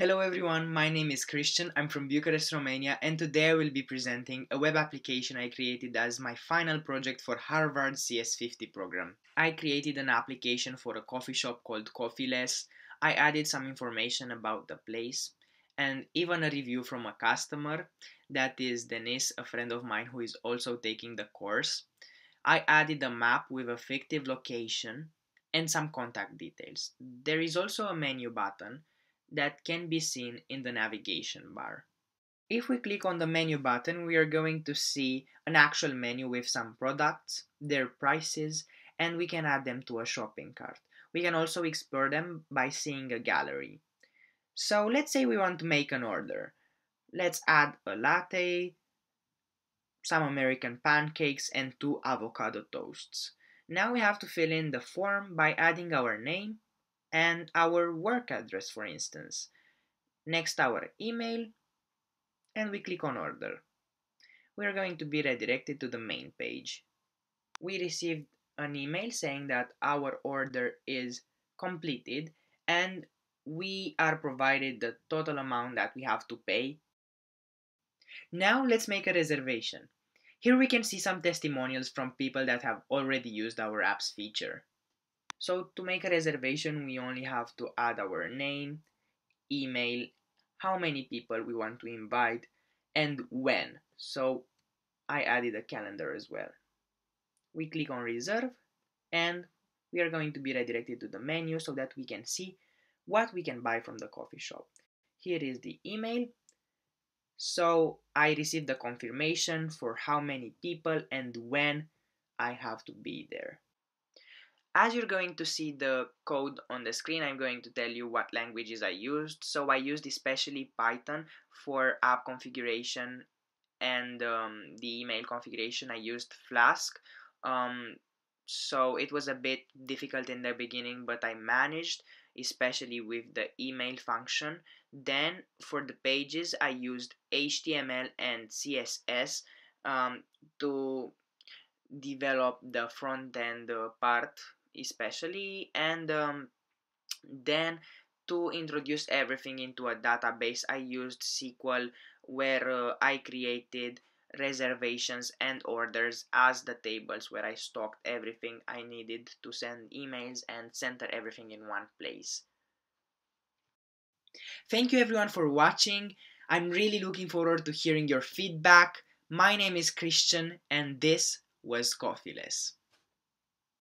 Hello everyone, my name is Cristian, I'm from Bucharest, Romania, and today I will be presenting a web application I created as my final project for Harvard CS50 program. I created an application for a coffee shop called Coffeeless, I added some information about the place, and even a review from a customer, that is Denise, a friend of mine who is also taking the course. I added a map with a fictive location and some contact details. There is also a menu button that can be seen in the navigation bar. If we click on the menu button, we are going to see an actual menu with some products, their prices, and we can add them to a shopping cart. We can also explore them by seeing a gallery. So let's say we want to make an order. Let's add a latte, some American pancakes, and two avocado toasts. Now we have to fill in the form by adding our name, and our work address, for instance. Next, our email, and we click on order. We are going to be redirected to the main page. We received an email saying that our order is completed and we are provided the total amount that we have to pay. Now let's make a reservation. Here we can see some testimonials from people that have already used our app's feature. So to make a reservation, we only have to add our name, email, how many people we want to invite, and when. So I added a calendar as well. We click on reserve and we are going to be redirected to the menu so that we can see what we can buy from the coffee shop. Here is the email. So I received the confirmation for how many people and when I have to be there. As you're going to see the code on the screen, I'm going to tell you what languages I used. So I used especially Python for app configuration and um, the email configuration. I used Flask. Um, so it was a bit difficult in the beginning, but I managed, especially with the email function. Then for the pages, I used HTML and CSS um, to develop the front end part especially and um, then to introduce everything into a database I used SQL where uh, I created reservations and orders as the tables where I stocked everything I needed to send emails and center everything in one place. Thank you everyone for watching. I'm really looking forward to hearing your feedback. My name is Cristian and this was Coffeeless.